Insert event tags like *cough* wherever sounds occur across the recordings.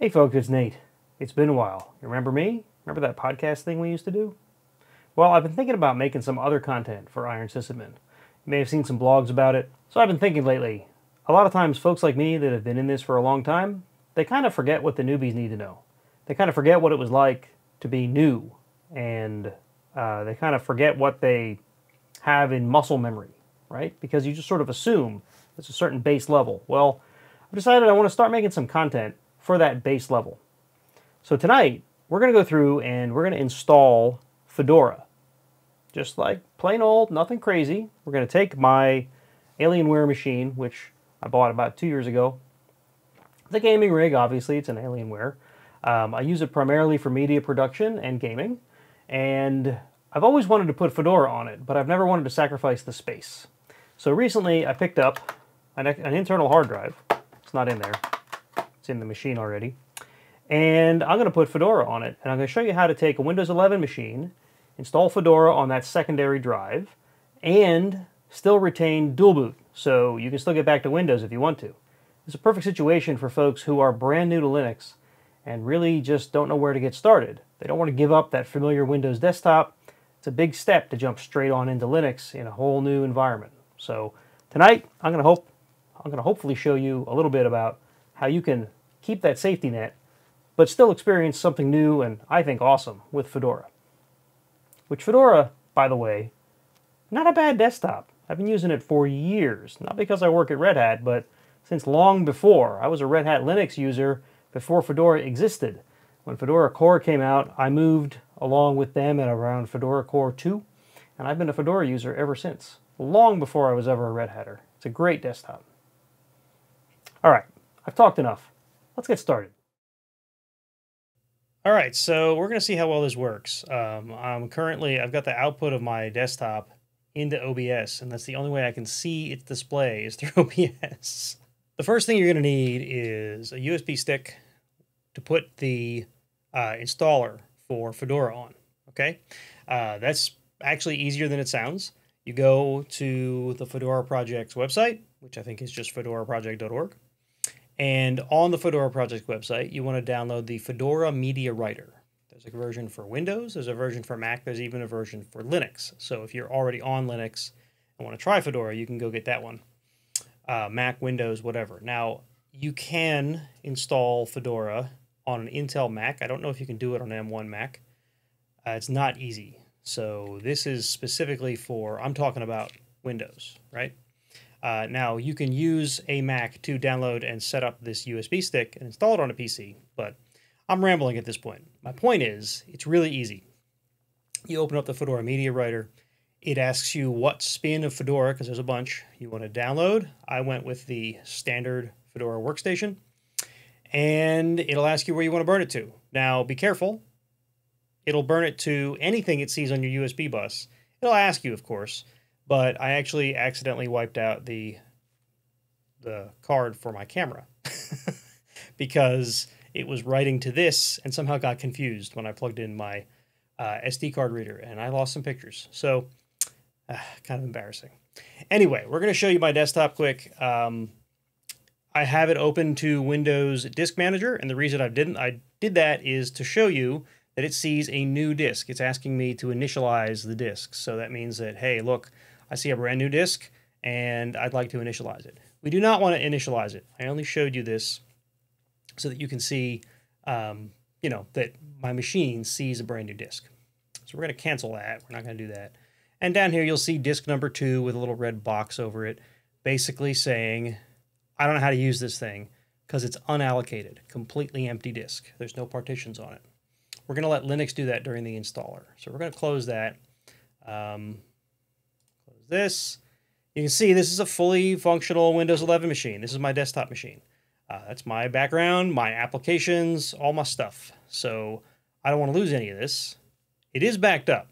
Hey folks, it's Nate. It's been a while. You remember me? Remember that podcast thing we used to do? Well, I've been thinking about making some other content for Iron Sysadmin. You may have seen some blogs about it. So I've been thinking lately, a lot of times folks like me that have been in this for a long time, they kind of forget what the newbies need to know. They kind of forget what it was like to be new, and uh, they kind of forget what they have in muscle memory, right? Because you just sort of assume it's a certain base level. Well, I've decided I want to start making some content for that base level. So tonight, we're going to go through and we're going to install Fedora. Just like plain old, nothing crazy. We're going to take my Alienware machine, which I bought about two years ago. The gaming rig, obviously, it's an Alienware. Um, I use it primarily for media production and gaming, and I've always wanted to put Fedora on it, but I've never wanted to sacrifice the space. So recently, I picked up an, an internal hard drive. It's not in there. It's in the machine already. And I'm going to put Fedora on it. And I'm going to show you how to take a Windows 11 machine, install Fedora on that secondary drive, and still retain dual boot. So you can still get back to Windows if you want to. It's a perfect situation for folks who are brand new to Linux and really just don't know where to get started. They don't want to give up that familiar Windows desktop. It's a big step to jump straight on into Linux in a whole new environment. So tonight, I'm going to hope I'm going to hopefully show you a little bit about how you can keep that safety net, but still experience something new and I think awesome with Fedora. Which Fedora, by the way, not a bad desktop. I've been using it for years, not because I work at Red Hat, but since long before. I was a Red Hat Linux user before Fedora existed. When Fedora Core came out, I moved along with them at around Fedora Core 2, and I've been a Fedora user ever since, long before I was ever a Red Hatter. It's a great desktop. All right, I've talked enough. Let's get started. All right, so we're going to see how well this works. Um, I'm currently, I've got the output of my desktop into OBS, and that's the only way I can see its display is *laughs* through OBS. The first thing you're going to need is a USB stick to put the uh, installer for Fedora on. Okay, uh, that's actually easier than it sounds. You go to the Fedora Project's website, which I think is just fedoraproject.org. And on the Fedora Project website, you want to download the Fedora Media Writer. There's a version for Windows, there's a version for Mac, there's even a version for Linux. So if you're already on Linux and want to try Fedora, you can go get that one. Uh, Mac, Windows, whatever. Now, you can install Fedora on an Intel Mac. I don't know if you can do it on an M1 Mac. Uh, it's not easy. So this is specifically for, I'm talking about Windows, right? Uh, now, you can use a Mac to download and set up this USB stick and install it on a PC, but I'm rambling at this point. My point is, it's really easy. You open up the Fedora Media Writer. It asks you what spin of Fedora, because there's a bunch, you want to download. I went with the standard Fedora workstation. And it'll ask you where you want to burn it to. Now, be careful. It'll burn it to anything it sees on your USB bus. It'll ask you, of course, but I actually accidentally wiped out the the card for my camera *laughs* because it was writing to this and somehow got confused when I plugged in my uh, SD card reader and I lost some pictures. So, uh, kind of embarrassing. Anyway, we're going to show you my desktop quick. Um, I have it open to Windows Disk Manager, and the reason I didn't I did that is to show you that it sees a new disk. It's asking me to initialize the disk. So that means that, hey, look, I see a brand new disk and I'd like to initialize it. We do not want to initialize it. I only showed you this so that you can see, um, you know, that my machine sees a brand new disk. So we're going to cancel that. We're not going to do that. And down here, you'll see disk number two with a little red box over it, basically saying, I don't know how to use this thing because it's unallocated, completely empty disk. There's no partitions on it. We're going to let Linux do that during the installer. So we're going to close that. Um, this. You can see this is a fully functional Windows 11 machine. This is my desktop machine. Uh, that's my background, my applications, all my stuff. So I don't want to lose any of this. It is backed up.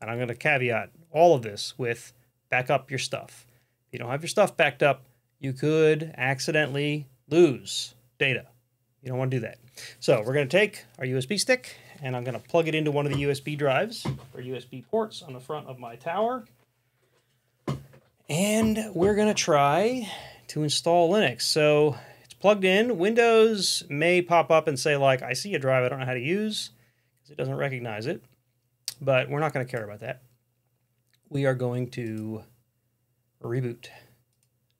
And I'm going to caveat all of this with back up your stuff. If you don't have your stuff backed up, you could accidentally lose data. You don't want to do that. So we're going to take our USB stick and I'm going to plug it into one of the USB drives or USB ports on the front of my tower. And we're going to try to install Linux. So it's plugged in. Windows may pop up and say, like, I see a drive I don't know how to use because it doesn't recognize it. But we're not going to care about that. We are going to reboot.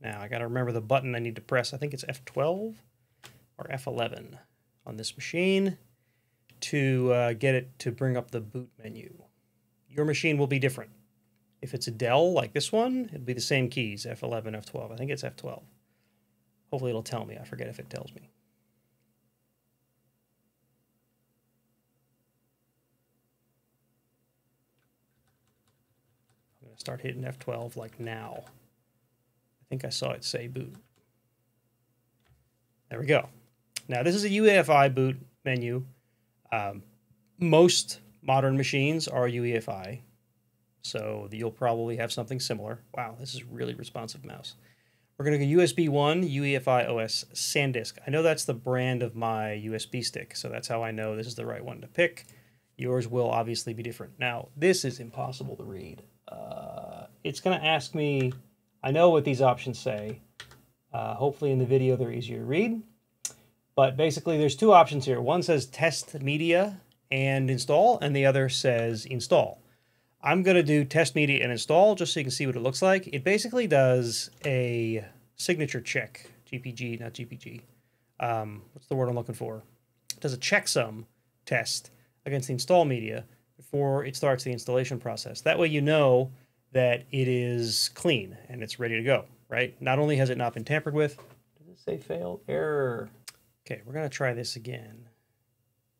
Now, I got to remember the button I need to press. I think it's F12 or F11 on this machine to uh, get it to bring up the boot menu. Your machine will be different. If it's a Dell like this one, it'd be the same keys, F11, F12. I think it's F12. Hopefully it'll tell me. I forget if it tells me. I'm going to start hitting F12 like now. I think I saw it say boot. There we go. Now this is a UEFI boot menu. Um, most modern machines are UEFI, so you'll probably have something similar. Wow, this is really responsive mouse. We're going to go USB 1 UEFI OS SanDisk. I know that's the brand of my USB stick, so that's how I know this is the right one to pick. Yours will obviously be different. Now, this is impossible to read. Uh, it's going to ask me, I know what these options say. Uh, hopefully in the video they're easier to read. But basically there's two options here. One says test media and install, and the other says install. I'm going to do test media and install just so you can see what it looks like. It basically does a signature check, GPG, not GPG. Um, what's the word I'm looking for? It does a checksum test against the install media before it starts the installation process. That way you know that it is clean and it's ready to go, right? Not only has it not been tampered with, does it say failed? Error. Okay, we're going to try this again.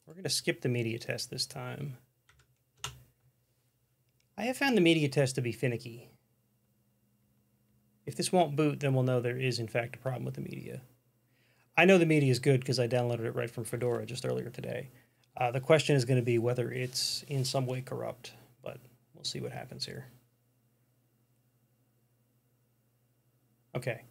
We're going to skip the media test this time. I have found the media test to be finicky. If this won't boot, then we'll know there is in fact a problem with the media. I know the media is good because I downloaded it right from Fedora just earlier today. Uh, the question is going to be whether it's in some way corrupt, but we'll see what happens here. Okay.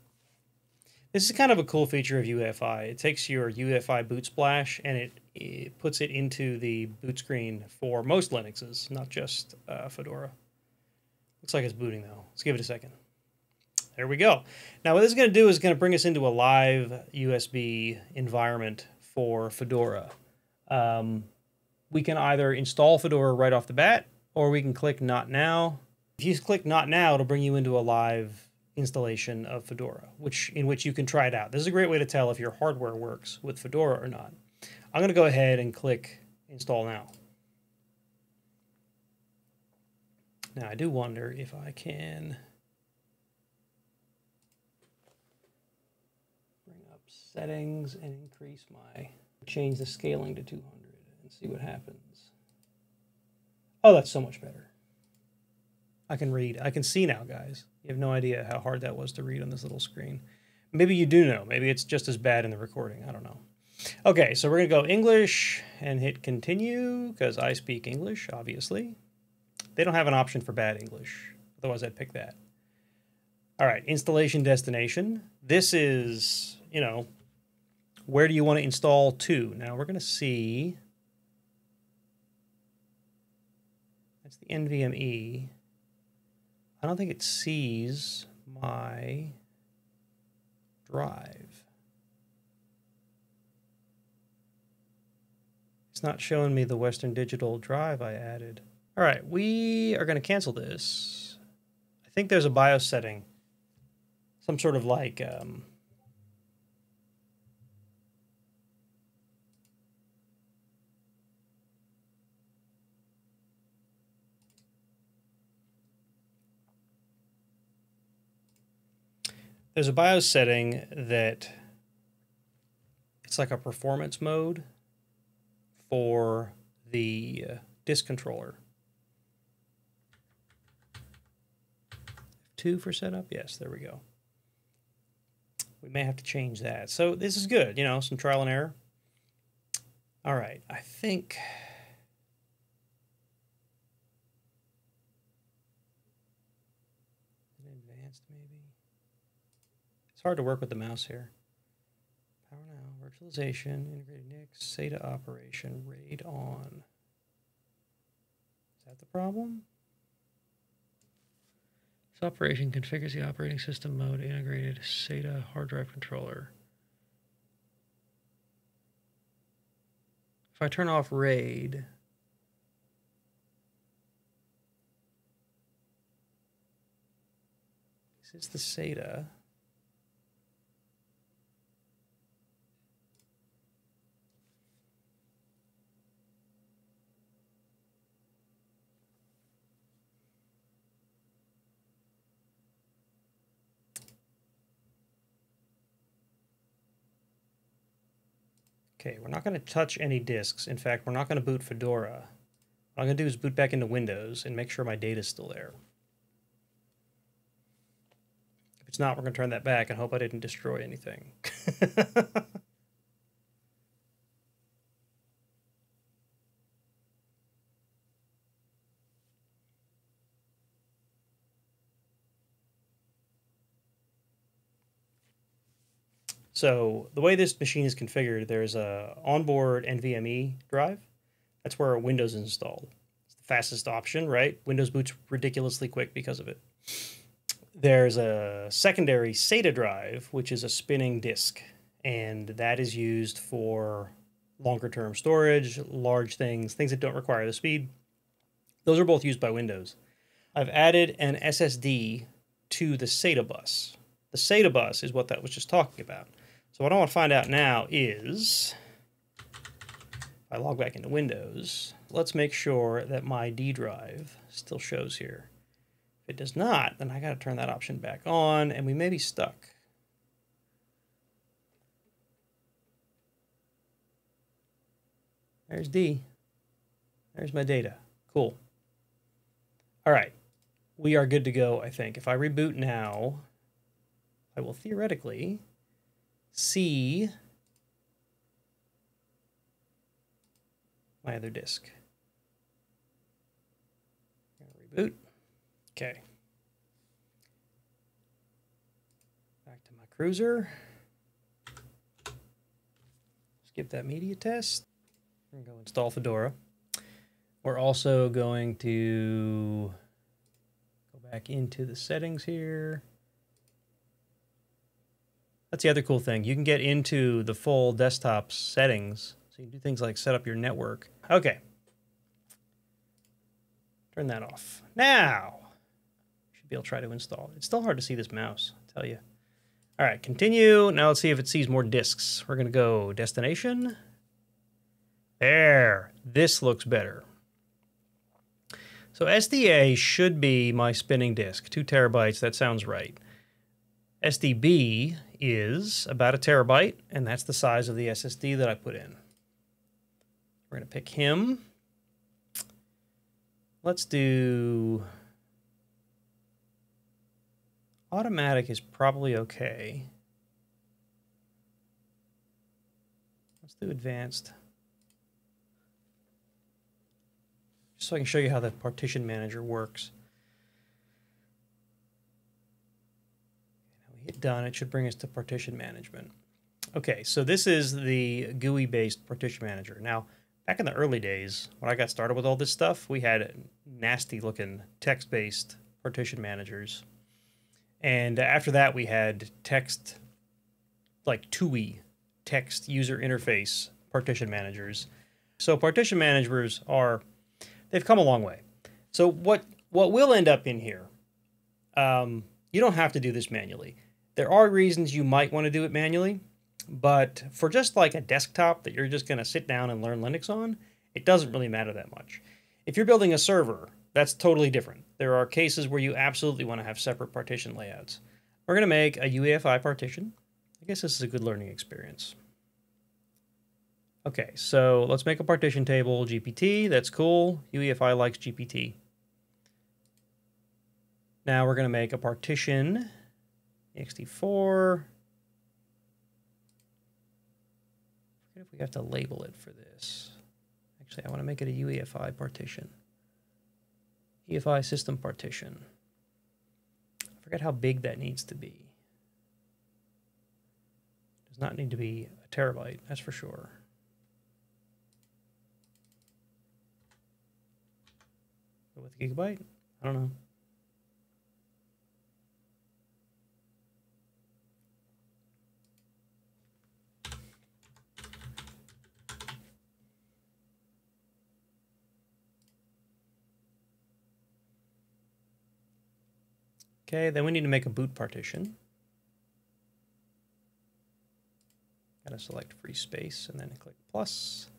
This is kind of a cool feature of UEFI. It takes your UEFI boot splash and it, it puts it into the boot screen for most Linuxes, not just uh, Fedora. Looks like it's booting though. Let's give it a second. There we go. Now what this is going to do is going to bring us into a live USB environment for Fedora. Um, we can either install Fedora right off the bat, or we can click Not Now. If you click Not Now, it'll bring you into a live installation of Fedora, which in which you can try it out. This is a great way to tell if your hardware works with Fedora or not. I'm going to go ahead and click Install Now. Now I do wonder if I can bring up settings and increase my, change the scaling to 200 and see what happens. Oh, that's so much better. I can read. I can see now, guys. You have no idea how hard that was to read on this little screen. Maybe you do know. Maybe it's just as bad in the recording. I don't know. Okay, so we're going to go English and hit continue because I speak English, obviously. They don't have an option for bad English. Otherwise, I'd pick that. All right, installation destination. This is, you know, where do you want to install to? Now we're going to see. That's the NVMe. I don't think it sees my drive. It's not showing me the Western Digital drive I added. All right, we are going to cancel this. I think there's a BIOS setting, some sort of like um, there's a BIOS setting that it's like a performance mode for the uh, disk controller. Two for setup? Yes, there we go. We may have to change that. So this is good, you know, some trial and error. All right, I think... Advanced, maybe? It's hard to work with the mouse here virtualization, integrated NICs, SATA operation, RAID on. Is that the problem? This operation configures the operating system mode integrated SATA hard drive controller. If I turn off RAID, is this the SATA? Okay, we're not going to touch any disks. In fact, we're not going to boot Fedora. What I'm going to do is boot back into Windows and make sure my data is still there. If it's not, we're going to turn that back and hope I didn't destroy anything. *laughs* So the way this machine is configured, there's a onboard NVMe drive. That's where Windows is installed. It's the fastest option, right? Windows boots ridiculously quick because of it. There's a secondary SATA drive, which is a spinning disk, and that is used for longer term storage, large things, things that don't require the speed. Those are both used by Windows. I've added an SSD to the SATA bus. The SATA bus is what that was just talking about. So what I want to find out now is, if I log back into Windows, let's make sure that my D drive still shows here. If it does not, then I got to turn that option back on, and we may be stuck. There's D. There's my data. Cool. All right. We are good to go, I think. If I reboot now, I will theoretically see my other disk. Reboot. Okay. Back to my cruiser. Skip that media test. To go install Fedora. We're also going to go back into the settings here. That's the other cool thing. You can get into the full desktop settings. So you can do things like set up your network. Okay. Turn that off. Now, should be able to try to install it. It's still hard to see this mouse, I tell you. All right, continue. Now let's see if it sees more disks. We're going to go destination. There. This looks better. So SDA should be my spinning disk, two terabytes. That sounds right. SDB is about a terabyte, and that's the size of the SSD that I put in. We're going to pick him. Let's do automatic is probably okay. Let's do advanced. Just so I can show you how the partition manager works. Done, it should bring us to partition management. Okay, so this is the GUI-based partition manager. Now, back in the early days, when I got started with all this stuff, we had nasty-looking text-based partition managers. And after that, we had text, like TUI, text user interface partition managers. So partition managers are, they've come a long way. So what, what will end up in here, um, you don't have to do this manually. There are reasons you might want to do it manually, but for just like a desktop that you're just going to sit down and learn Linux on, it doesn't really matter that much. If you're building a server, that's totally different. There are cases where you absolutely want to have separate partition layouts. We're going to make a UEFI partition. I guess this is a good learning experience. Okay, so let's make a partition table, GPT, that's cool. UEFI likes GPT. Now we're going to make a partition ext4. if we have to label it for this. Actually, I want to make it a UEFI partition. EFI system partition. I forget how big that needs to be. Does not need to be a terabyte, that's for sure. with a gigabyte? I don't know. Okay, then we need to make a boot partition. Gotta select free space and then click plus.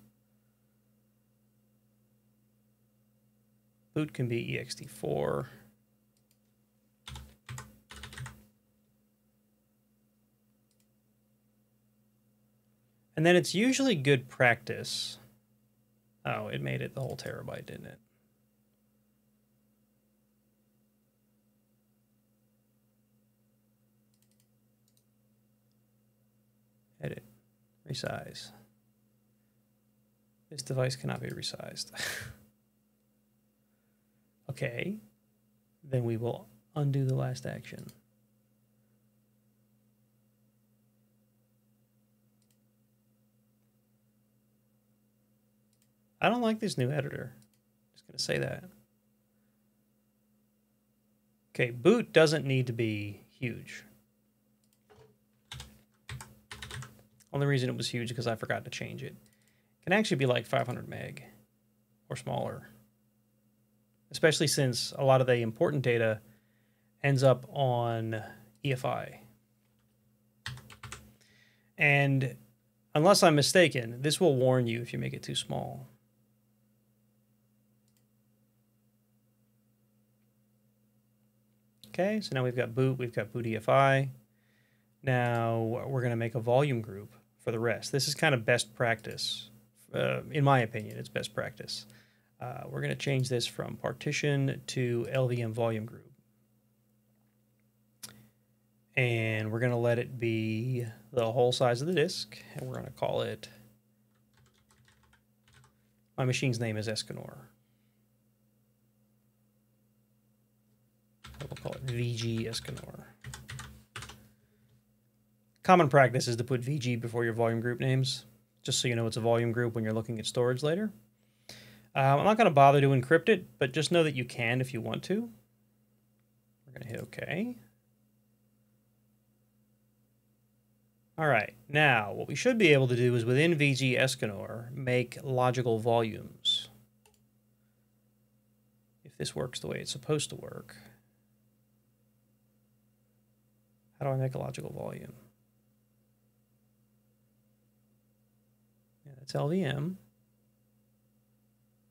Boot can be ext4. And then it's usually good practice. Oh, it made it the whole terabyte, didn't it? Edit, resize. This device cannot be resized. *laughs* okay, then we will undo the last action. I don't like this new editor. Just going to say that. Okay, boot doesn't need to be huge. Only reason it was huge because I forgot to change it. it. Can actually be like 500 meg or smaller. Especially since a lot of the important data ends up on EFI. And unless I'm mistaken, this will warn you if you make it too small. Okay, so now we've got boot, we've got boot EFI. Now we're going to make a volume group for the rest. This is kind of best practice. Uh, in my opinion, it's best practice. Uh, we're going to change this from partition to LVM volume group. And we're going to let it be the whole size of the disk. And we're going to call it, my machine's name is Escanor. We'll call it VG Escanor. Common practice is to put VG before your volume group names, just so you know it's a volume group when you're looking at storage later. Um, I'm not going to bother to encrypt it, but just know that you can if you want to. We're going to hit OK. All right, now what we should be able to do is within VG Escanor, make logical volumes. If this works the way it's supposed to work. How do I make a logical volume? That's LVM.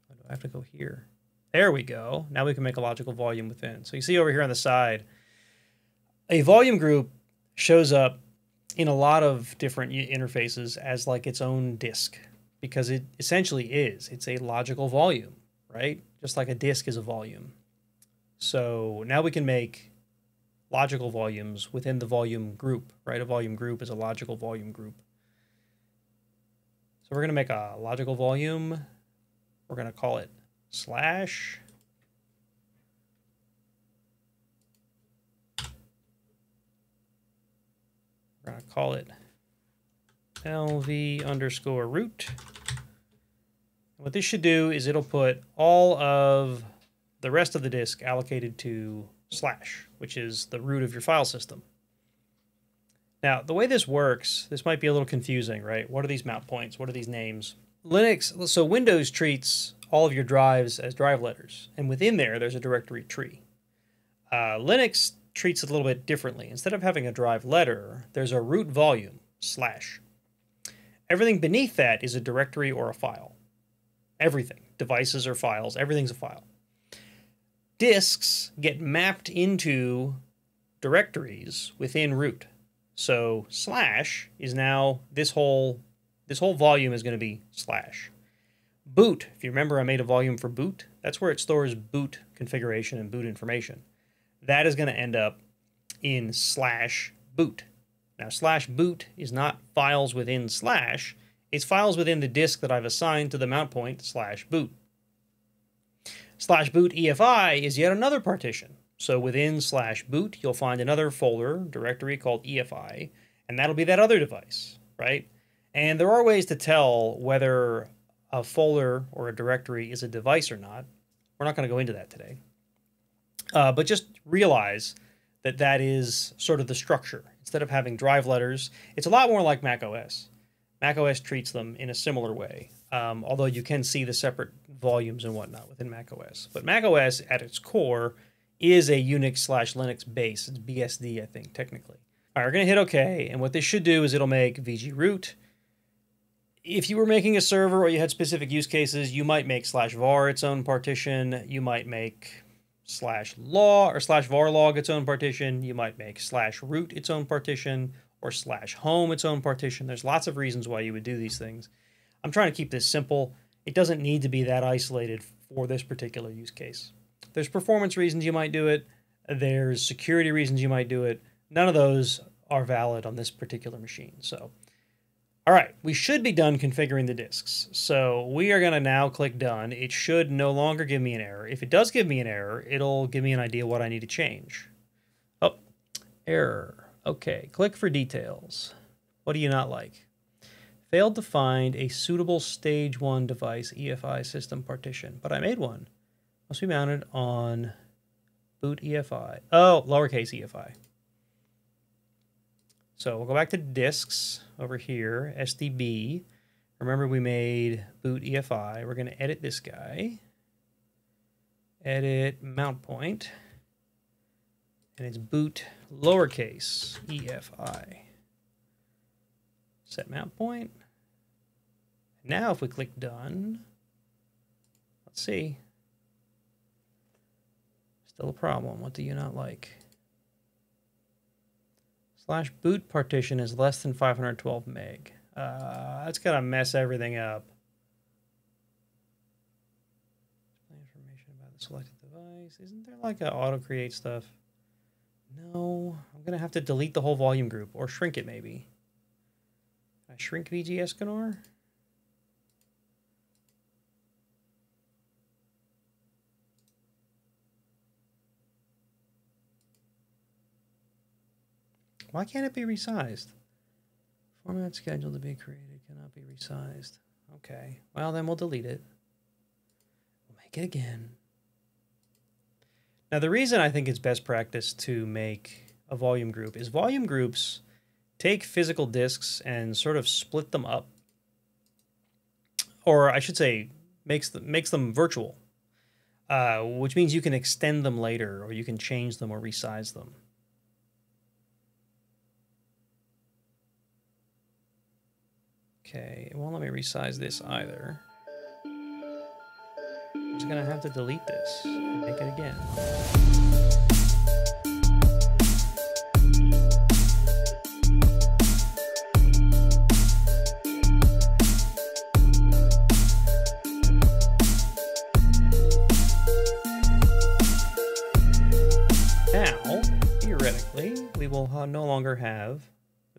do I have to go here? There we go. Now we can make a logical volume within. So you see over here on the side, a volume group shows up in a lot of different interfaces as like its own disk because it essentially is. It's a logical volume, right? Just like a disk is a volume. So now we can make logical volumes within the volume group, right? A volume group is a logical volume group. So we're going to make a logical volume. We're going to call it slash. We're going to call it lv underscore root. What this should do is it'll put all of the rest of the disk allocated to slash, which is the root of your file system. Now, the way this works, this might be a little confusing, right? What are these mount points? What are these names? Linux, so Windows treats all of your drives as drive letters, and within there, there's a directory tree. Uh, Linux treats it a little bit differently. Instead of having a drive letter, there's a root volume slash. Everything beneath that is a directory or a file. Everything, devices or files, everything's a file disks get mapped into directories within root. So slash is now this whole this whole volume is going to be slash. Boot, if you remember I made a volume for boot, that's where it stores boot configuration and boot information. That is going to end up in slash boot. Now slash boot is not files within slash, it's files within the disk that I've assigned to the mount point slash boot. Slash boot EFI is yet another partition. So within slash boot, you'll find another folder directory called EFI, and that'll be that other device, right? And there are ways to tell whether a folder or a directory is a device or not. We're not going to go into that today. Uh, but just realize that that is sort of the structure. Instead of having drive letters, it's a lot more like Mac OS. Mac OS treats them in a similar way um, although you can see the separate volumes and whatnot within macOS. But macOS, at its core, is a Unix slash Linux base. It's BSD, I think, technically. All right, we're going to hit OK. And what this should do is it'll make VG root. If you were making a server or you had specific use cases, you might make slash var its own partition. You might make slash law or slash var log its own partition. You might make slash root its own partition or slash home its own partition. There's lots of reasons why you would do these things. I'm trying to keep this simple. It doesn't need to be that isolated for this particular use case. There's performance reasons you might do it. There's security reasons you might do it. None of those are valid on this particular machine. So, all right, we should be done configuring the disks. So we are going to now click done. It should no longer give me an error. If it does give me an error, it'll give me an idea what I need to change. Oh, error. Okay, click for details. What do you not like? Failed to find a suitable stage 1 device EFI system partition, but I made one. Must be mounted on boot EFI. Oh, lowercase EFI. So we'll go back to disks over here, SDB. Remember we made boot EFI. We're going to edit this guy. Edit mount point. And it's boot lowercase EFI. Set mount point. Now if we click done, let's see. Still a problem. What do you not like? Slash boot partition is less than 512 meg. Uh, that's going to mess everything up. Information about the selected device. Isn't there like a auto create stuff? No. I'm going to have to delete the whole volume group or shrink it maybe. Can I shrink VGS Escanor? Why can't it be resized? Format scheduled to be created cannot be resized. Okay, well then we'll delete it. We'll make it again. Now the reason I think it's best practice to make a volume group is volume groups take physical disks and sort of split them up. Or I should say makes them, makes them virtual, uh, which means you can extend them later or you can change them or resize them. Okay, it won't let me resize this either. I'm just gonna have to delete this and make it again. Now, theoretically, we will no longer have,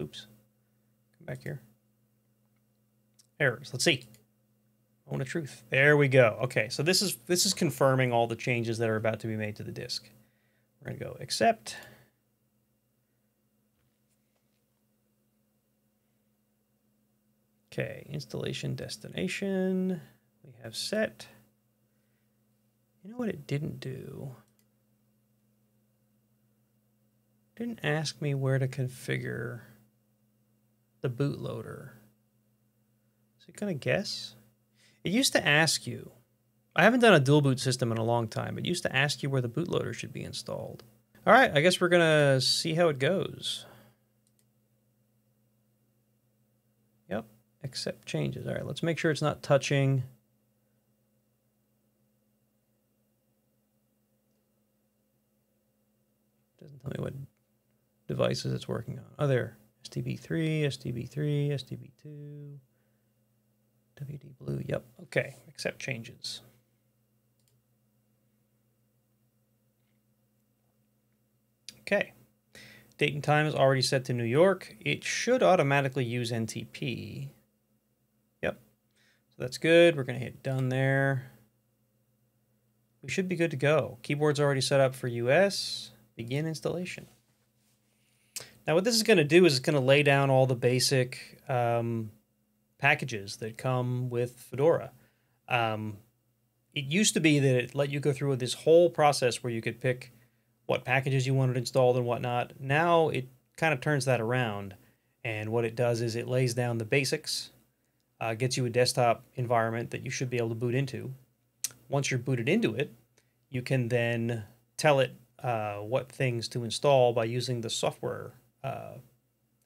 oops, come back here errors. Let's see. Moment of truth. There we go. Okay, so this is this is confirming all the changes that are about to be made to the disk. We're gonna go accept. Okay, installation destination. We have set. You know what it didn't do? It didn't ask me where to configure the bootloader. Is it going to guess? It used to ask you. I haven't done a dual boot system in a long time. It used to ask you where the bootloader should be installed. All right, I guess we're going to see how it goes. Yep, accept changes. All right, let's make sure it's not touching. Doesn't tell me what devices it's working on. Oh, there. SDB3, SDB3, SDB2. WD blue, yep. Okay, accept changes. Okay. Date and time is already set to New York. It should automatically use NTP. Yep. So that's good. We're going to hit done there. We should be good to go. Keyboard's already set up for US. Begin installation. Now what this is going to do is it's going to lay down all the basic um, packages that come with Fedora. Um, it used to be that it let you go through this whole process where you could pick what packages you wanted installed and whatnot. Now it kind of turns that around. And what it does is it lays down the basics, uh, gets you a desktop environment that you should be able to boot into. Once you're booted into it, you can then tell it uh, what things to install by using the software uh,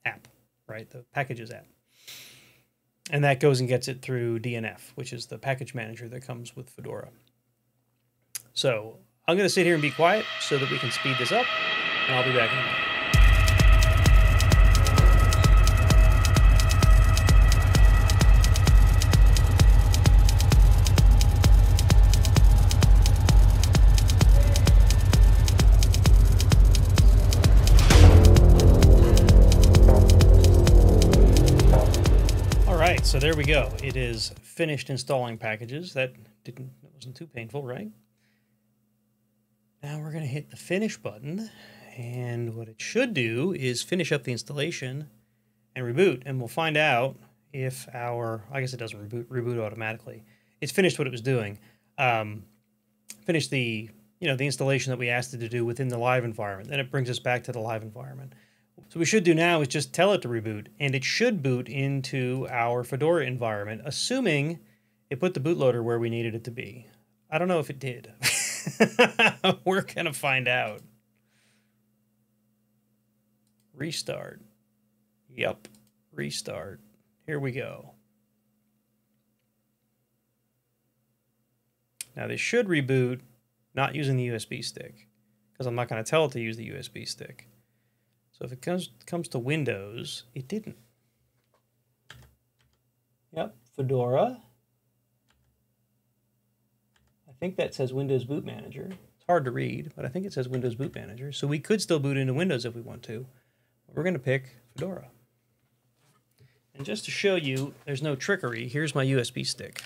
app, right? The packages app. And that goes and gets it through DNF, which is the package manager that comes with Fedora. So I'm going to sit here and be quiet so that we can speed this up, and I'll be back in a minute. There we go. It is finished installing packages. That didn't that wasn't too painful, right? Now we're going to hit the finish button, and what it should do is finish up the installation and reboot, and we'll find out if our I guess it doesn't reboot reboot automatically. It's finished what it was doing. Um, finished the you know the installation that we asked it to do within the live environment. Then it brings us back to the live environment. So we should do now is just tell it to reboot, and it should boot into our Fedora environment, assuming it put the bootloader where we needed it to be. I don't know if it did. *laughs* We're going to find out. Restart. Yep, restart. Here we go. Now this should reboot not using the USB stick because I'm not going to tell it to use the USB stick. So if it comes comes to Windows, it didn't. Yep, Fedora. I think that says Windows Boot Manager. It's hard to read, but I think it says Windows Boot Manager. So we could still boot into Windows if we want to. We're going to pick Fedora. And just to show you there's no trickery, here's my USB stick.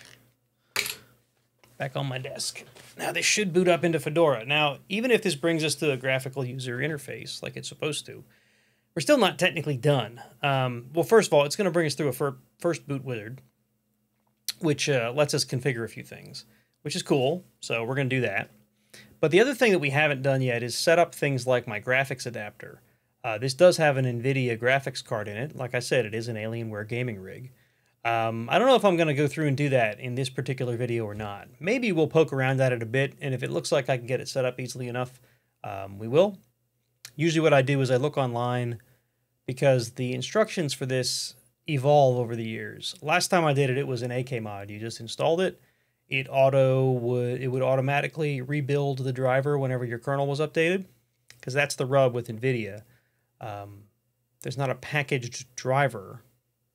Back on my desk. Now this should boot up into Fedora. Now, even if this brings us to a graphical user interface like it's supposed to, we're still not technically done. Um, well, first of all, it's going to bring us through a fir- first boot wizard, which uh, lets us configure a few things, which is cool. So we're going to do that. But the other thing that we haven't done yet is set up things like my graphics adapter. Uh, this does have an NVIDIA graphics card in it. Like I said, it is an Alienware gaming rig. Um, I don't know if I'm going to go through and do that in this particular video or not. Maybe we'll poke around at it a bit, and if it looks like I can get it set up easily enough, um, we will usually what I do is I look online because the instructions for this evolve over the years. Last time I did it, it was an akmod. You just installed it. It auto would it would automatically rebuild the driver whenever your kernel was updated, because that's the rub with NVIDIA. Um, there's not a packaged driver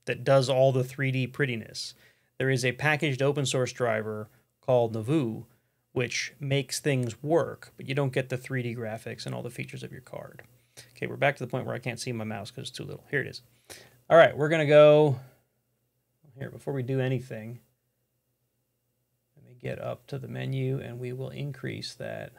that does all the 3D prettiness. There is a packaged open source driver called Nouveau, which makes things work, but you don't get the 3D graphics and all the features of your card. Okay, we're back to the point where I can't see my mouse because it's too little. Here it is. All right, we're going to go here before we do anything. Let me get up to the menu and we will increase that.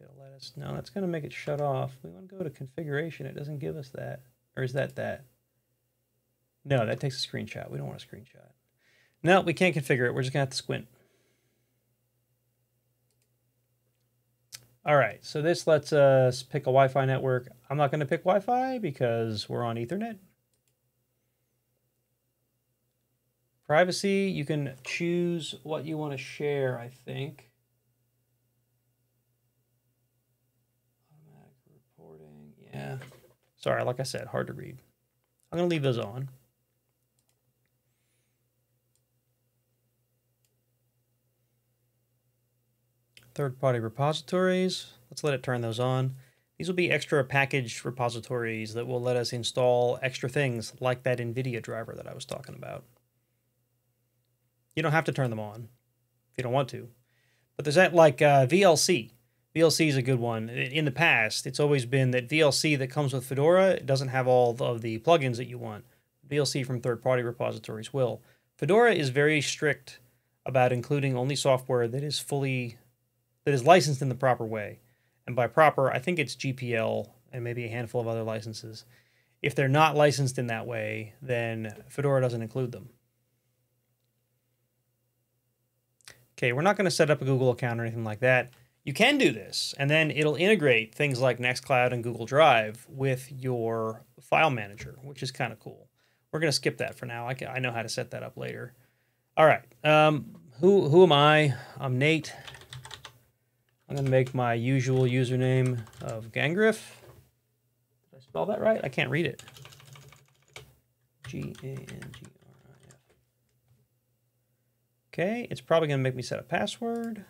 It'll let us, no, that's going to make it shut off. We want to go to configuration. It doesn't give us that. Or is that that? No, that takes a screenshot. We don't want a screenshot. No, we can't configure it. We're just going to have to squint. All right, so this lets us pick a Wi-Fi network. I'm not going to pick Wi-Fi because we're on Ethernet. Privacy, you can choose what you want to share, I think. Automatic reporting, yeah. Sorry, like I said, hard to read. I'm going to leave those on. Third-party repositories. Let's let it turn those on. These will be extra package repositories that will let us install extra things like that NVIDIA driver that I was talking about. You don't have to turn them on if you don't want to. But there's that like uh, VLC. VLC is a good one. In the past, it's always been that VLC that comes with Fedora doesn't have all of the plugins that you want. VLC from third-party repositories will. Fedora is very strict about including only software that is fully that is licensed in the proper way. And by proper, I think it's GPL and maybe a handful of other licenses. If they're not licensed in that way, then Fedora doesn't include them. Okay, we're not going to set up a Google account or anything like that. You can do this, and then it'll integrate things like Nextcloud and Google Drive with your file manager, which is kind of cool. We're going to skip that for now. I, can, I know how to set that up later. All right. Um, who, who am I? I'm Nate. I'm to make my usual username of Gangrif. Did I spell that right? I can't read it. G A N G R I F. Okay, it's probably going to make me set a password.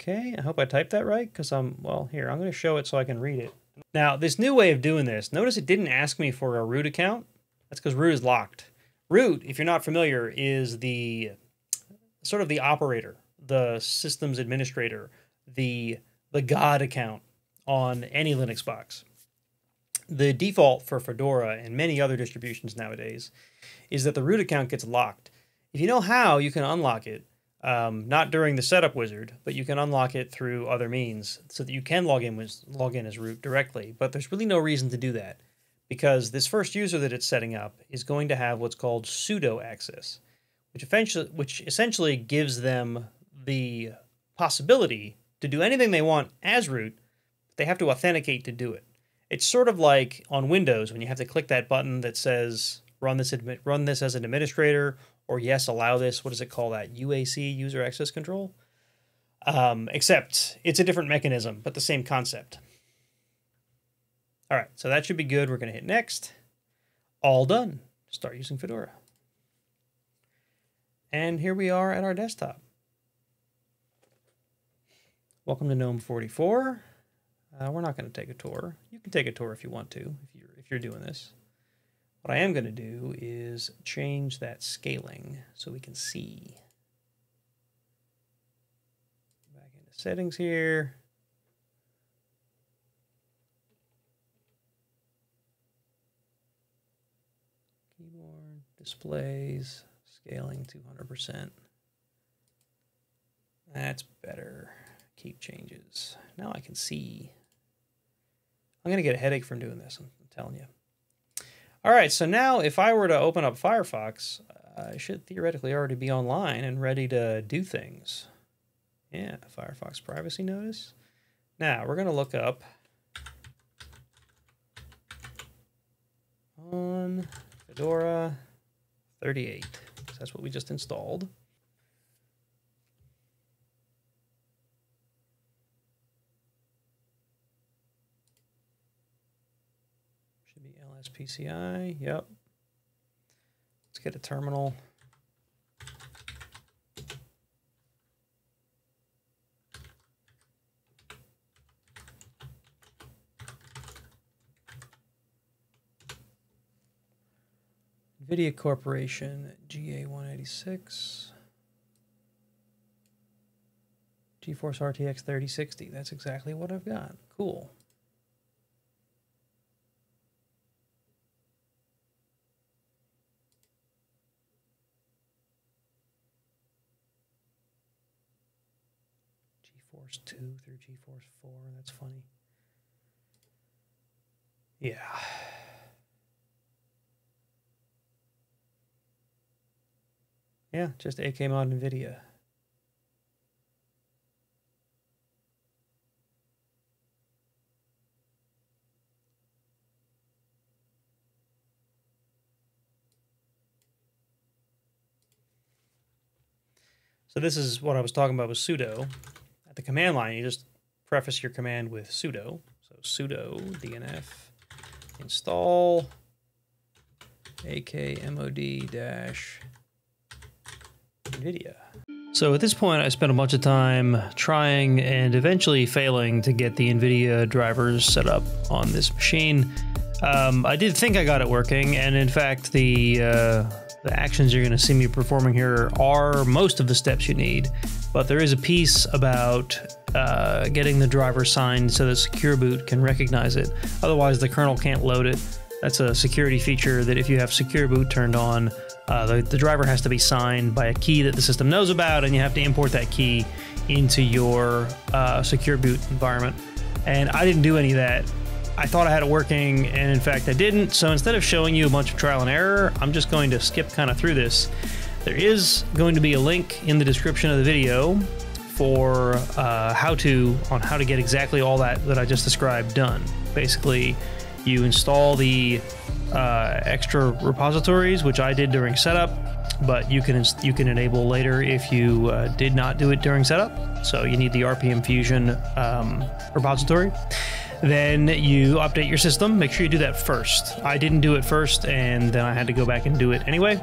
Okay, I hope I typed that right because I'm, well, here, I'm going to show it so I can read it. Now, this new way of doing this, notice it didn't ask me for a root account. That's because root is locked. Root, if you're not familiar, is the sort of the operator, the systems administrator, the the God account on any Linux box. The default for Fedora and many other distributions nowadays is that the root account gets locked. If you know how, you can unlock it um, not during the setup wizard, but you can unlock it through other means so that you can log in with log in as root directly. But there's really no reason to do that because this first user that it's setting up is going to have what's called sudo access, which essentially which essentially gives them the possibility to do anything they want as root. They have to authenticate to do it. It's sort of like on Windows when you have to click that button that says run this run this as an administrator or yes, allow this. What does it call that? UAC, user access control. Um, except it's a different mechanism, but the same concept. All right, so that should be good. We're going to hit next. All done. Start using Fedora. And here we are at our desktop. Welcome to GNOME 44. Uh, we're not going to take a tour. You can take a tour if you want to, if you're if you're doing this. What I am going to do is change that scaling so we can see. Back into settings here. Displays, scaling 200%. That's better. Keep changes. Now I can see. I'm going to get a headache from doing this, I'm telling you. All right, so now if I were to open up Firefox, I should theoretically already be online and ready to do things. Yeah, Firefox privacy notice. Now we're going to look up on Fedora 38. That's what we just installed. Should be LSPCI. Yep. Let's get a terminal. NVIDIA Corporation GA186. GeForce RTX 3060. That's exactly what I've got. Cool. GeForce 2 through GeForce 4. That's funny. Yeah. Yeah, just AK mod NVIDIA. So this is what I was talking about with sudo at the command line, you just preface your command with sudo. So sudo dnf install akmod dash NVIDIA. So at this point, I spent a bunch of time trying and eventually failing to get the NVIDIA drivers set up on this machine. Um, I did think I got it working, and in fact, the uh, the actions you're going to see me performing here are most of the steps you need, but there is a piece about uh, getting the driver signed so that Secure Boot can recognize it. Otherwise, the kernel can't load it. That's a security feature that if you have Secure Boot turned on, uh, the, the driver has to be signed by a key that the system knows about, and you have to import that key into your uh, Secure Boot environment. And I didn't do any of that I thought I had it working, and in fact I didn't. So instead of showing you a bunch of trial and error, I'm just going to skip kind of through this. There is going to be a link in the description of the video for uh, how to on how to get exactly all that that I just described done. Basically, you install the uh, extra repositories, which I did during setup, but you can you can enable later if you uh, did not do it during setup. So you need the RPM Fusion um, repository. Then you update your system. Make sure you do that first. I didn't do it first, and then I had to go back and do it anyway.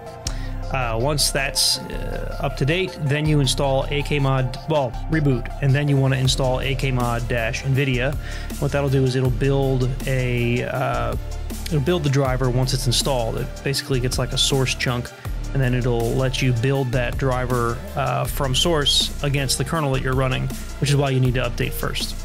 Uh, once that's uh, up to date, then you install akmod, well, reboot, and then you want to install akmod-NVIDIA. What that'll do is it'll build a, uh, it'll build the driver once it's installed. It basically gets like a source chunk, and then it'll let you build that driver uh, from source against the kernel that you're running, which is why you need to update first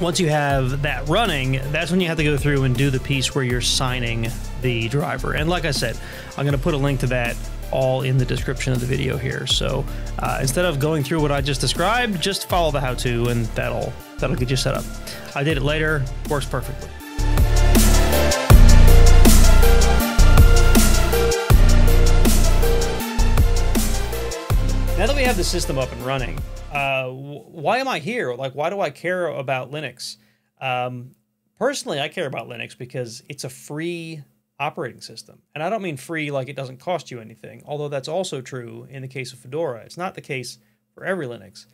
once you have that running, that's when you have to go through and do the piece where you're signing the driver. And like I said, I'm going to put a link to that all in the description of the video here. So uh, instead of going through what I just described, just follow the how-to, and that'll that'll get you set up. I did it later, works perfectly. Now that we have the system up and running, uh, why am I here? Like, why do I care about Linux? Um, personally, I care about Linux because it's a free operating system. And I don't mean free like it doesn't cost you anything, although that's also true in the case of Fedora. It's not the case for every Linux.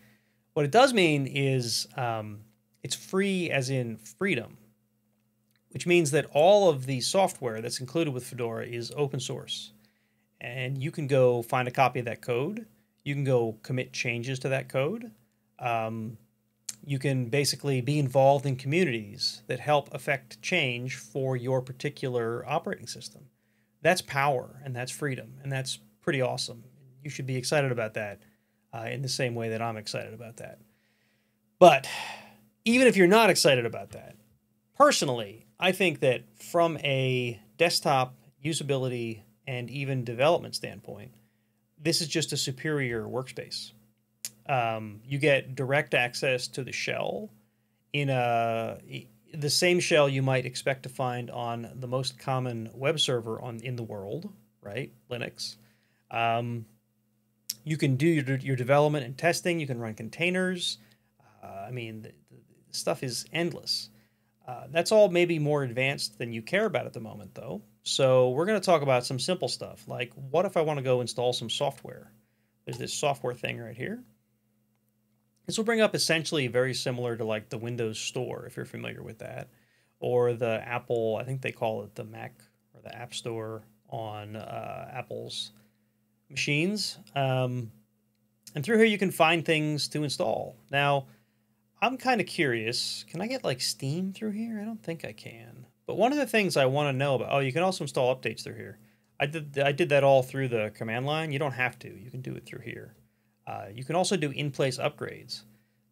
What it does mean is um, it's free as in freedom, which means that all of the software that's included with Fedora is open source. And you can go find a copy of that code you can go commit changes to that code. Um, you can basically be involved in communities that help affect change for your particular operating system. That's power and that's freedom, and that's pretty awesome. You should be excited about that uh, in the same way that I'm excited about that. But even if you're not excited about that, personally, I think that from a desktop usability and even development standpoint, this is just a superior workspace. Um, you get direct access to the shell in a the same shell you might expect to find on the most common web server on in the world, right? Linux. Um, you can do your, your development and testing. You can run containers. Uh, I mean, the, the, stuff is endless. Uh, that's all maybe more advanced than you care about at the moment, though. So we're going to talk about some simple stuff, like what if I want to go install some software? There's this software thing right here. This will bring up essentially very similar to like the Windows Store, if you're familiar with that, or the Apple, I think they call it the Mac or the App Store on uh, Apple's machines. Um, and through here, you can find things to install. Now, I'm kind of curious. Can I get like Steam through here? I don't think I can. But one of the things I want to know about, oh, you can also install updates through here. I did I did that all through the command line. You don't have to. You can do it through here. Uh, you can also do in-place upgrades.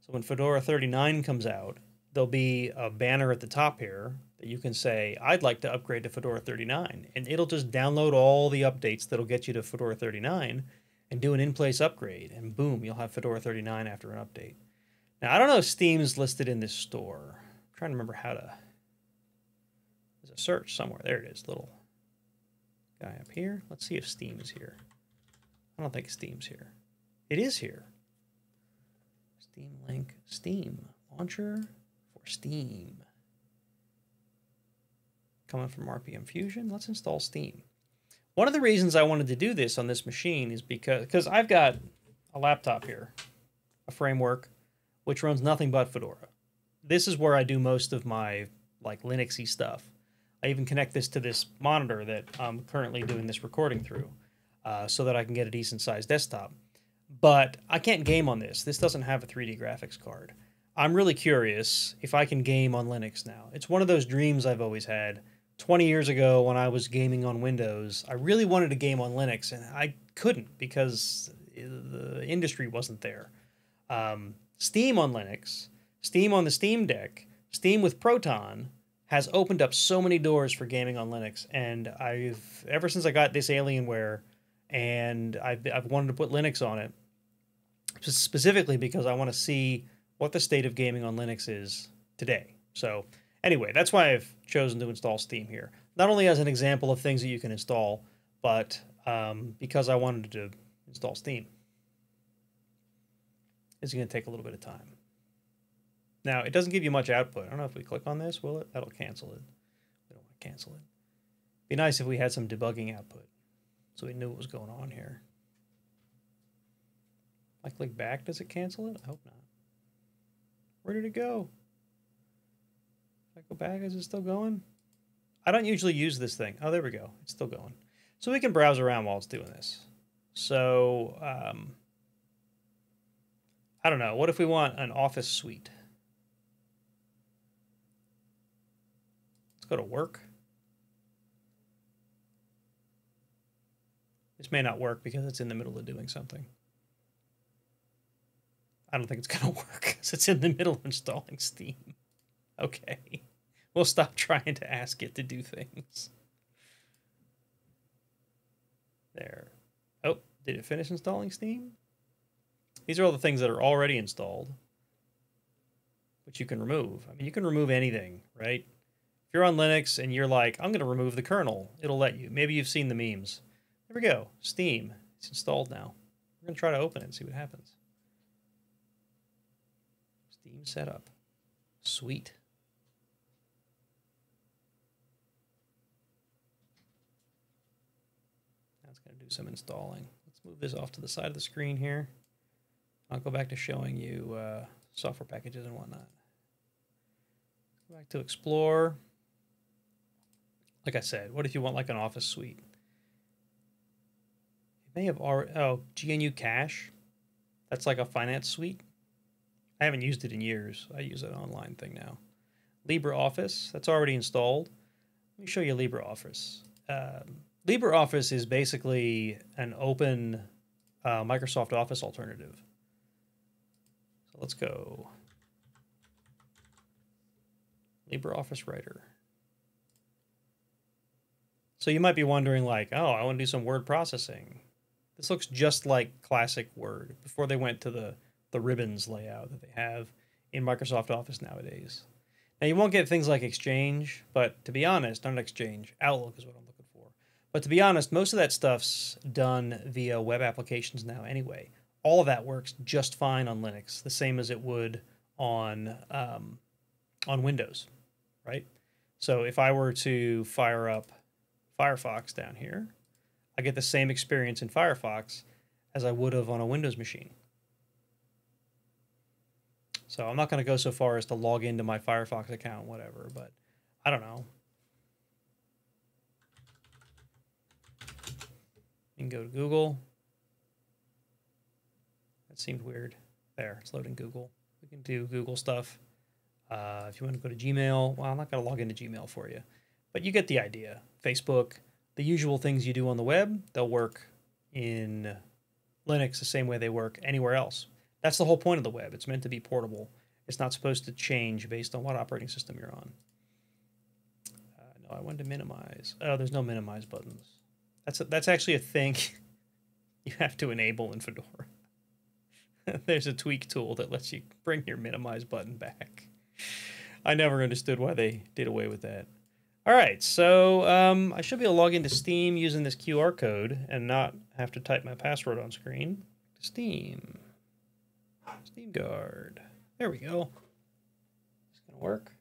So when Fedora 39 comes out, there'll be a banner at the top here that you can say, I'd like to upgrade to Fedora 39. And it'll just download all the updates that'll get you to Fedora 39 and do an in-place upgrade. And boom, you'll have Fedora 39 after an update. Now, I don't know if Steam's listed in this store. I'm trying to remember how to there's a search somewhere. There it is, little guy up here. Let's see if Steam's here. I don't think Steam's here. It is here. Steam link, Steam launcher for Steam. Coming from RPM Fusion, let's install Steam. One of the reasons I wanted to do this on this machine is because because I've got a laptop here, a framework, which runs nothing but Fedora. This is where I do most of my like Linuxy stuff. I even connect this to this monitor that I'm currently doing this recording through uh, so that I can get a decent sized desktop. But I can't game on this. This doesn't have a 3D graphics card. I'm really curious if I can game on Linux now. It's one of those dreams I've always had. 20 years ago, when I was gaming on Windows, I really wanted to game on Linux, and I couldn't because the industry wasn't there. Um, Steam on Linux, Steam on the Steam Deck, Steam with Proton, has opened up so many doors for gaming on Linux. And I've ever since I got this Alienware, and I've I've wanted to put Linux on it specifically because I want to see what the state of gaming on Linux is today. So anyway, that's why I've chosen to install Steam here. Not only as an example of things that you can install, but um, because I wanted to install Steam. It's going to take a little bit of time. Now, it doesn't give you much output. I don't know if we click on this, will it? That'll cancel it. We don't want to cancel it. Be nice if we had some debugging output so we knew what was going on here. If I click back, does it cancel it? I hope not. Where did it go? If I go back, is it still going? I don't usually use this thing. Oh, there we go. It's still going. So we can browse around while it's doing this. So, um, I don't know. What if we want an office suite? Let's go to work. This may not work because it's in the middle of doing something. I don't think it's going *laughs* to work because it's in the middle of installing Steam. Okay. We'll stop trying to ask it to do things. There. Oh, did it finish installing Steam? These are all the things that are already installed, which you can remove. I mean, you can remove anything, right? If you're on Linux and you're like, I'm going to remove the kernel, it'll let you. Maybe you've seen the memes. There we go. Steam. It's installed now. We're going to try to open it and see what happens. Steam setup. Sweet. That's going to do some installing. Let's move this off to the side of the screen here. I'll go back to showing you uh, software packages and whatnot. Go back to Explore. Like I said, what if you want like an office suite? May have already, oh, GnuCash. That's like a finance suite. I haven't used it in years. I use an online thing now. LibreOffice, that's already installed. Let me show you LibreOffice. Um, LibreOffice is basically an open uh, Microsoft Office alternative. So let's go LibreOffice Writer. So you might be wondering like, oh, I want to do some word processing. This looks just like classic Word before they went to the, the ribbons layout that they have in Microsoft Office nowadays. Now you won't get things like Exchange, but to be honest, not Exchange, Outlook is what I'm looking for. But to be honest, most of that stuff's done via web applications now anyway. All of that works just fine on Linux, the same as it would on um, on Windows, right? So if I were to fire up Firefox down here, I get the same experience in Firefox as I would have on a Windows machine. So I'm not going to go so far as to log into my Firefox account, whatever, but I don't know. You can go to Google. That seemed weird. There, it's loading Google. We can do Google stuff. Uh, if you want to go to Gmail, well, I'm not going to log into Gmail for you, but you get the idea. Facebook, the usual things you do on the web, they'll work in Linux the same way they work anywhere else. That's the whole point of the web. It's meant to be portable. It's not supposed to change based on what operating system you're on. Uh, no, I wanted to minimize. Oh, there's no minimize buttons. That's a, that's actually a thing *laughs* you have to enable in Fedora. *laughs* there's a tweak tool that lets you bring your minimize button back. I never understood why they did away with that. All right, so um, I should be able to log into Steam using this QR code and not have to type my password on screen. Steam. Steam Guard. There we go. It's going to work.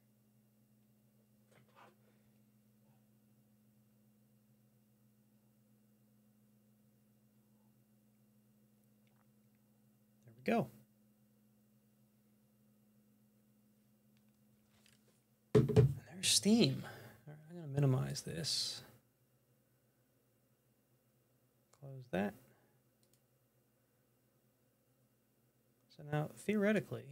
There we go. And there's Steam minimize this. Close that. So now, theoretically,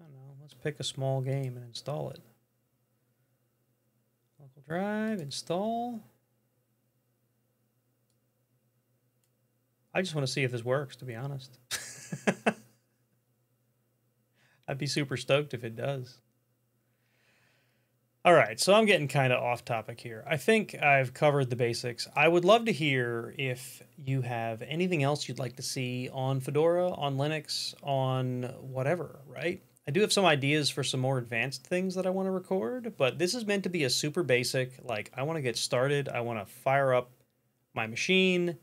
I don't know, let's pick a small game and install it. Local drive, install. I just want to see if this works, to be honest. *laughs* I'd be super stoked if it does. All right, so I'm getting kind of off topic here. I think I've covered the basics. I would love to hear if you have anything else you'd like to see on Fedora, on Linux, on whatever, right? I do have some ideas for some more advanced things that I want to record, but this is meant to be a super basic, like, I want to get started. I want to fire up my machine.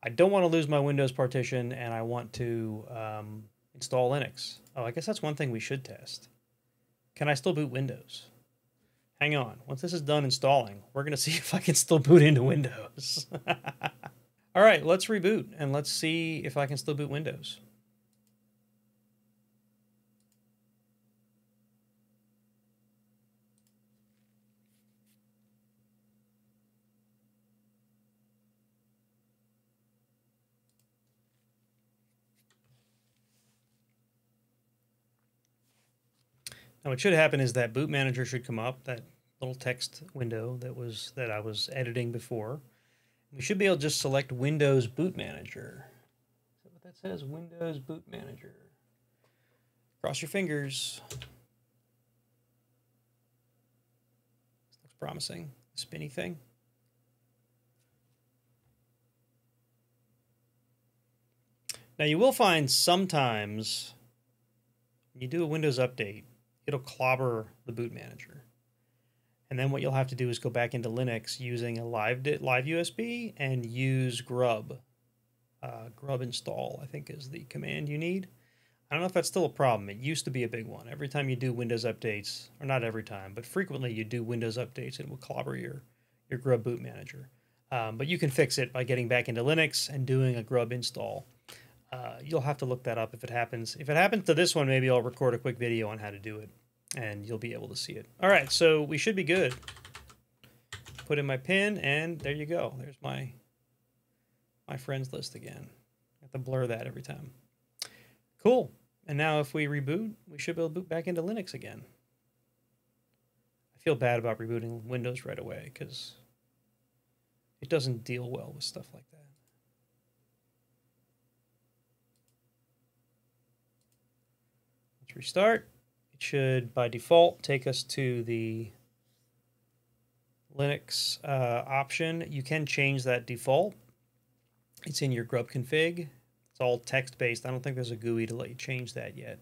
I don't want to lose my Windows partition and I want to um, install Linux. Oh, I guess that's one thing we should test. Can I still boot Windows? Hang on. Once this is done installing, we're going *laughs* to see if I can still boot into Windows. *laughs* All right, let's reboot and let's see if I can still boot Windows. Now what should happen is that boot manager should come up, that little text window that was that I was editing before. We should be able to just select Windows Boot Manager. Is that what that says? Windows Boot Manager. Cross your fingers. This looks promising. Spinny thing. Now you will find sometimes when you do a Windows update, it'll clobber the boot manager. And then what you'll have to do is go back into Linux using a live live USB and use grub. Uh, grub install, I think, is the command you need. I don't know if that's still a problem. It used to be a big one. Every time you do Windows updates, or not every time, but frequently you do Windows updates, it will clobber your, your grub boot manager. Um, but you can fix it by getting back into Linux and doing a grub install. Uh, you'll have to look that up if it happens. If it happens to this one, maybe I'll record a quick video on how to do it and you'll be able to see it. All right, so we should be good. Put in my pin, and there you go. There's my my friends list again. I have to blur that every time. Cool. And now if we reboot, we should be able to boot back into Linux again. I feel bad about rebooting Windows right away because it doesn't deal well with stuff like that. Let's restart. It should, by default, take us to the Linux uh, option. You can change that default. It's in your grub config. It's all text-based. I don't think there's a GUI to let you change that yet.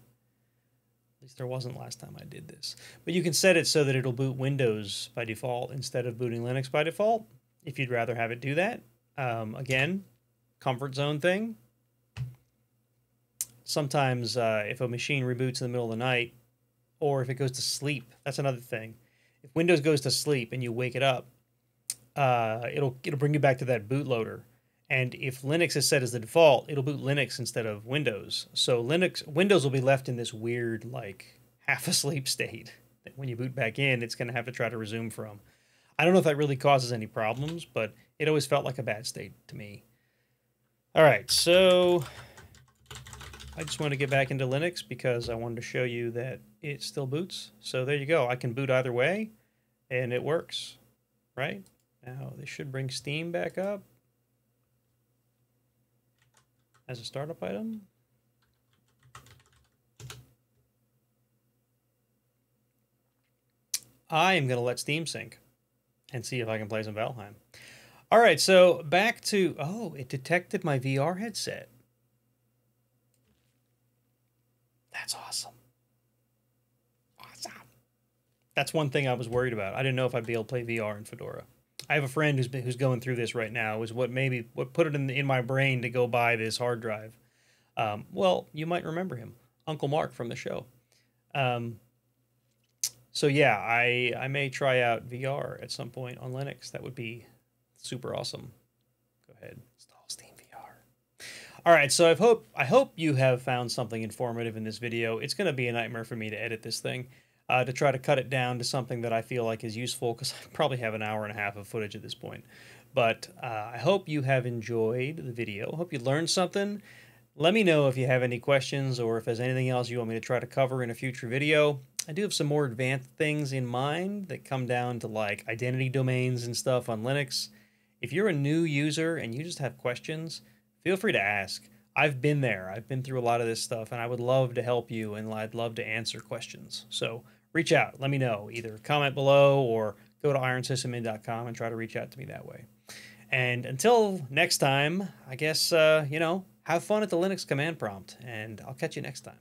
At least there wasn't last time I did this. But you can set it so that it'll boot Windows by default instead of booting Linux by default, if you'd rather have it do that. Um, again, comfort zone thing. Sometimes uh, if a machine reboots in the middle of the night, or if it goes to sleep. That's another thing. If Windows goes to sleep and you wake it up, uh, it'll it'll bring you back to that bootloader. And if Linux is set as the default, it'll boot Linux instead of Windows. So Linux Windows will be left in this weird like half asleep *laughs* state. That when you boot back in, it's going to have to try to resume from. I don't know if that really causes any problems, but it always felt like a bad state to me. All right, so I just want to get back into Linux because I wanted to show you that it still boots. So there you go. I can boot either way and it works, right? Now this should bring Steam back up as a startup item. I am going to let Steam sync and see if I can play some Valheim. All right, so back to, oh, it detected my VR headset. That's awesome. Awesome. That's one thing I was worried about. I didn't know if I'd be able to play VR in Fedora. I have a friend who's been, who's going through this right now. Is what maybe what put it in in my brain to go buy this hard drive. Um, well, you might remember him, Uncle Mark from the show. Um, so yeah, I I may try out VR at some point on Linux. That would be super awesome. Go ahead. Install Steam VR. All right, so I hope I hope you have found something informative in this video. It's going to be a nightmare for me to edit this thing, uh, to try to cut it down to something that I feel like is useful because *laughs* I probably have an hour and a half of footage at this point. But uh, I hope you have enjoyed the video. Hope you learned something. Let me know if you have any questions or if there's anything else you want me to try to cover in a future video. I do have some more advanced things in mind that come down to like identity domains and stuff on Linux. If you're a new user and you just have questions, feel free to ask. I've been there. I've been through a lot of this stuff, and I would love to help you, and I'd love to answer questions. So reach out. Let me know. Either comment below or go to ironsysadmin.com and try to reach out to me that way. And until next time, I guess, uh, you know, have fun at the Linux command prompt, and I'll catch you next time.